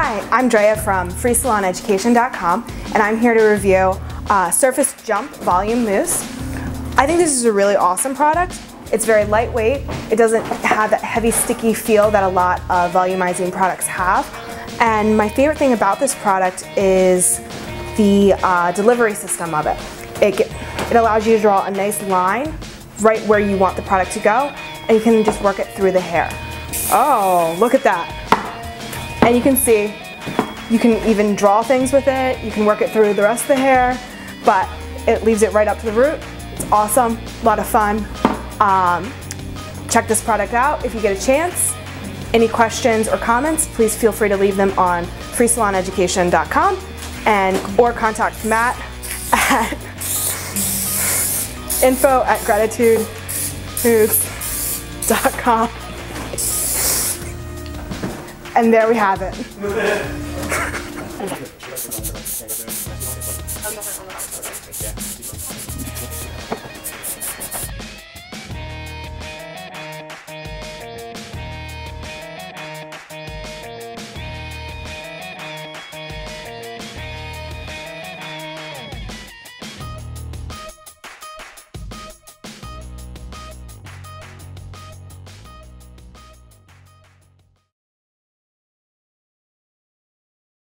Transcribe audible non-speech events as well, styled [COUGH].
I'm Drea from FreeSalonEducation.com and I'm here to review uh, Surface Jump Volume Mousse. I think this is a really awesome product. It's very lightweight. It doesn't have that heavy sticky feel that a lot of volumizing products have. And my favorite thing about this product is the uh, delivery system of it. It, it allows you to draw a nice line right where you want the product to go and you can just work it through the hair. Oh, look at that. And you can see you can even draw things with it. You can work it through the rest of the hair, but it leaves it right up to the root. It's awesome, a lot of fun. Um, check this product out if you get a chance. Any questions or comments, please feel free to leave them on freesaloneducation.com and or contact Matt at [LAUGHS] info at gratitudefoods.com. And there we have it. [LAUGHS]